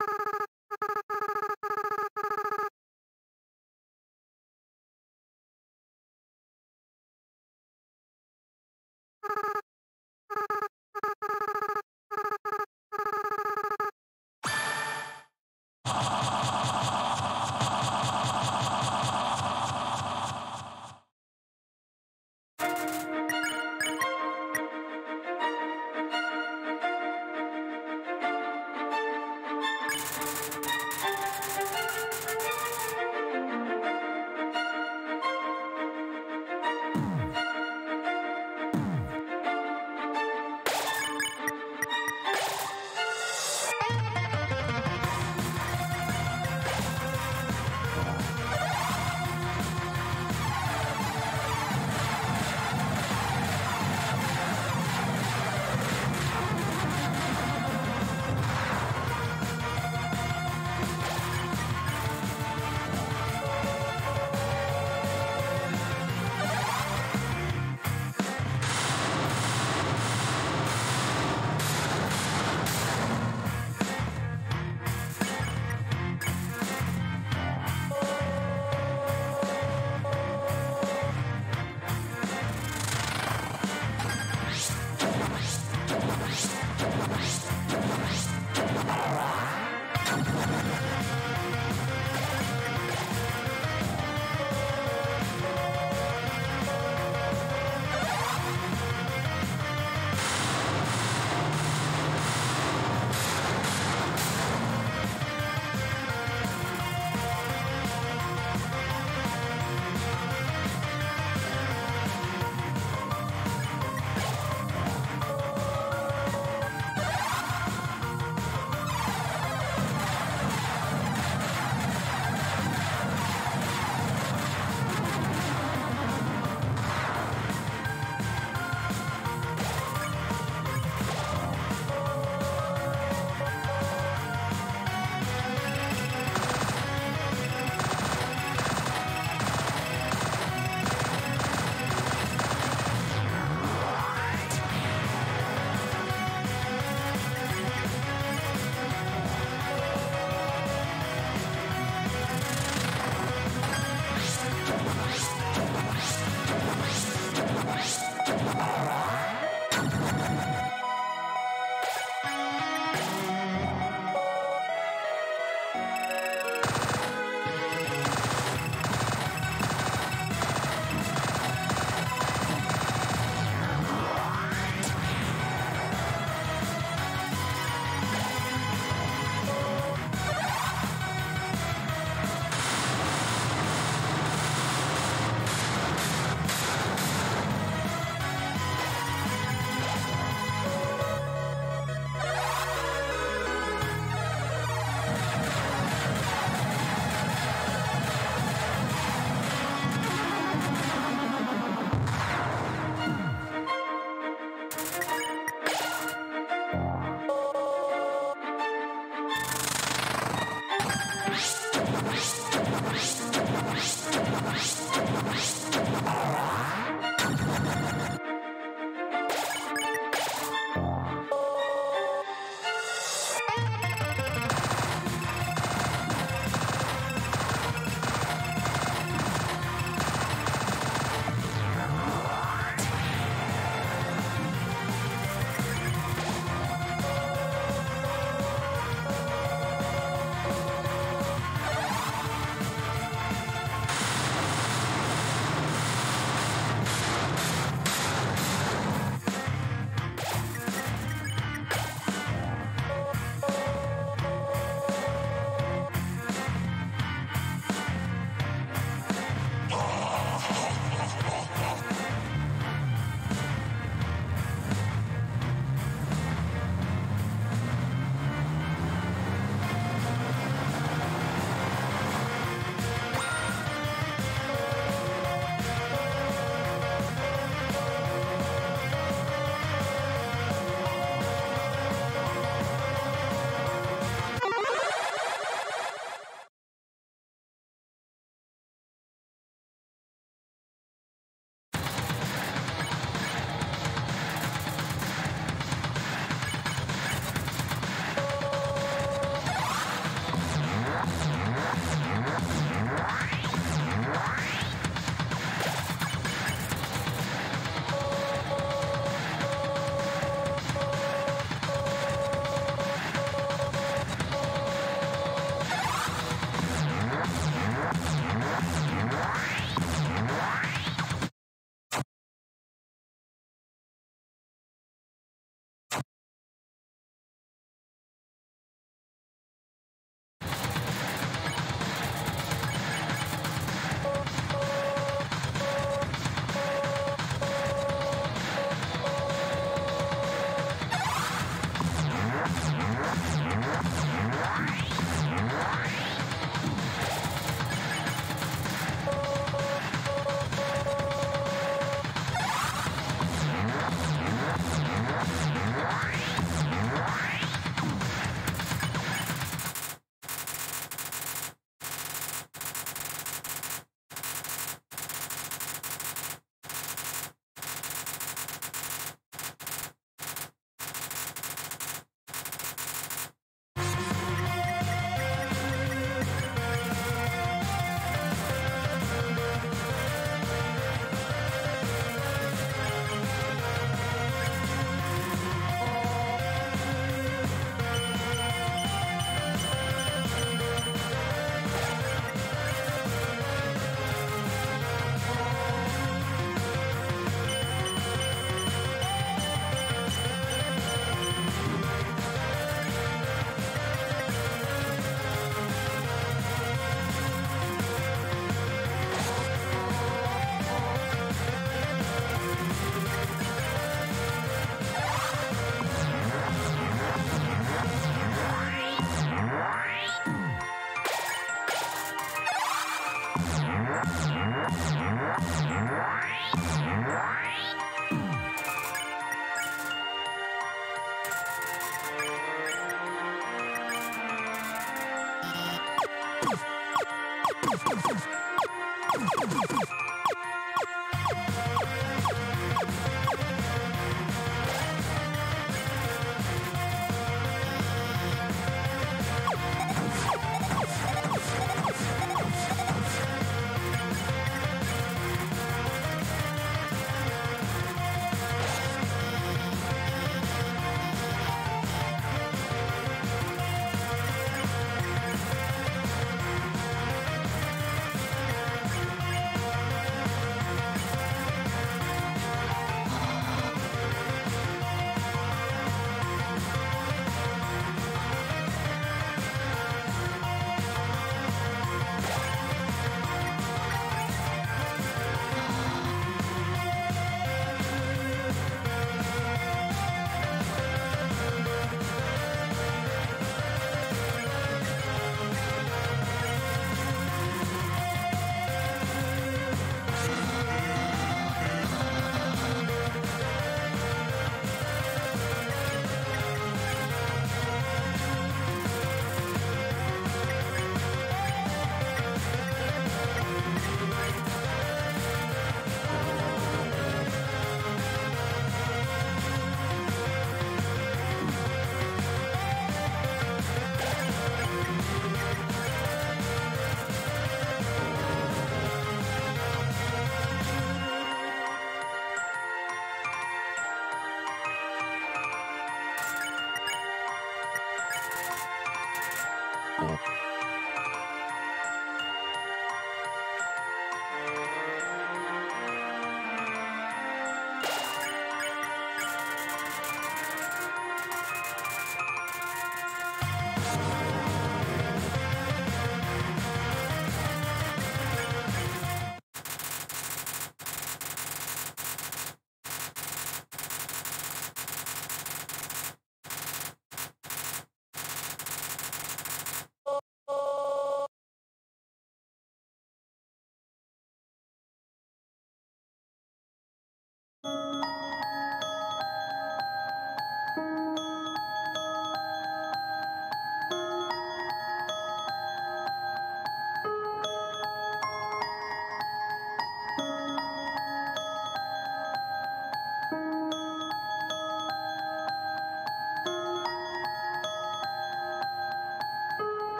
you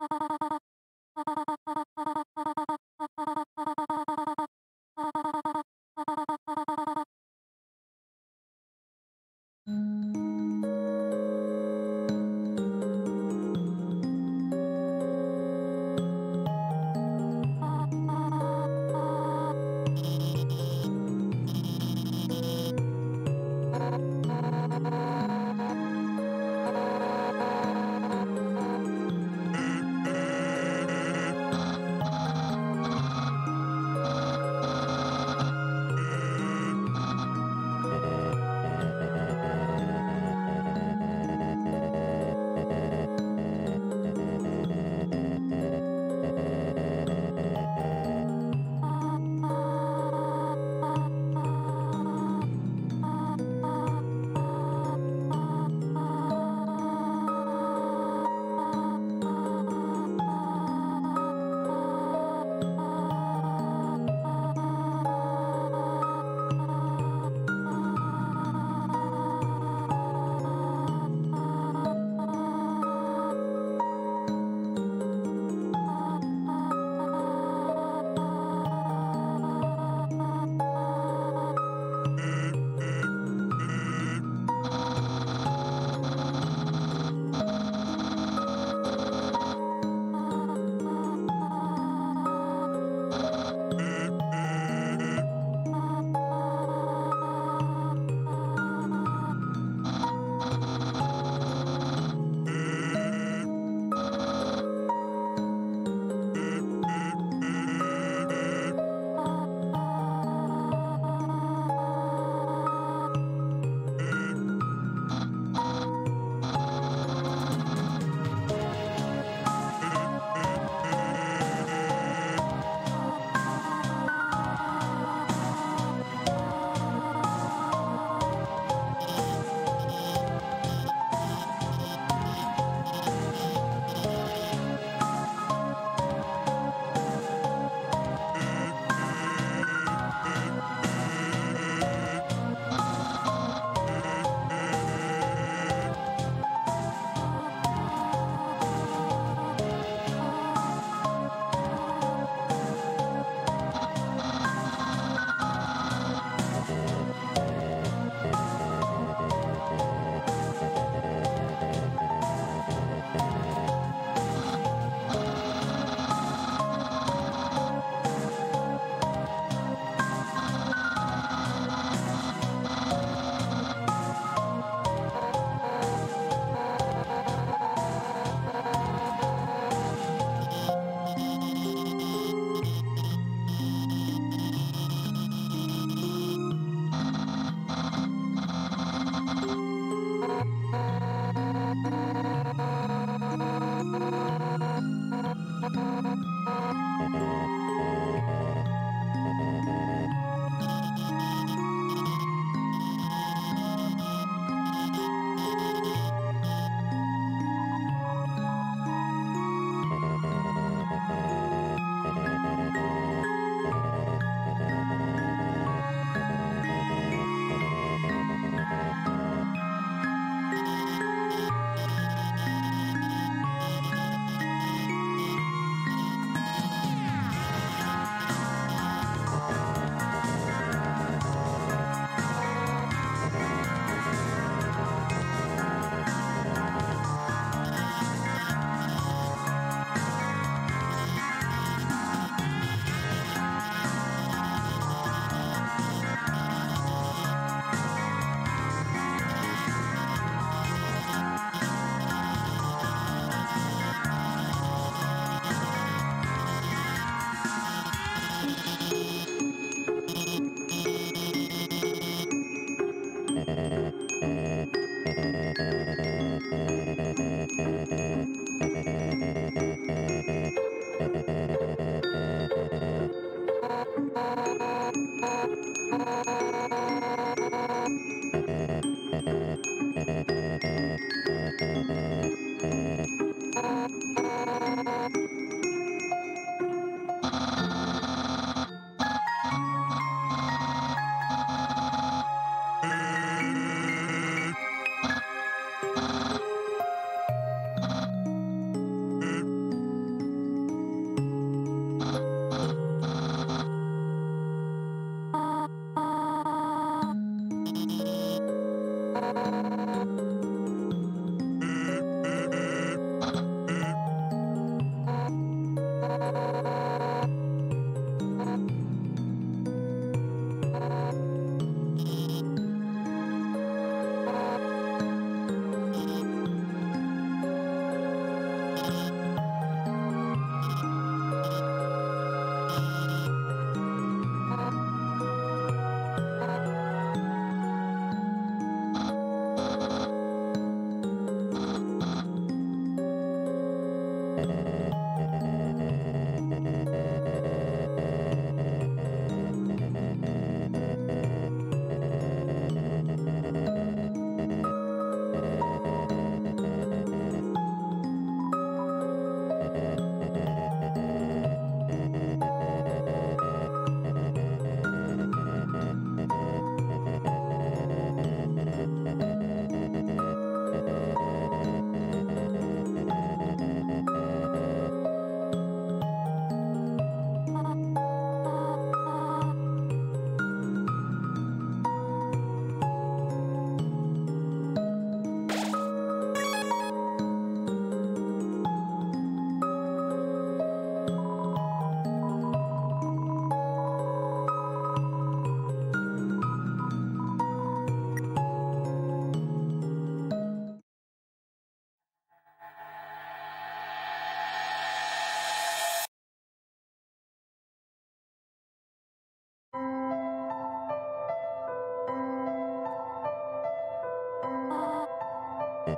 啊啊啊啊啊啊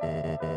Mm-hmm.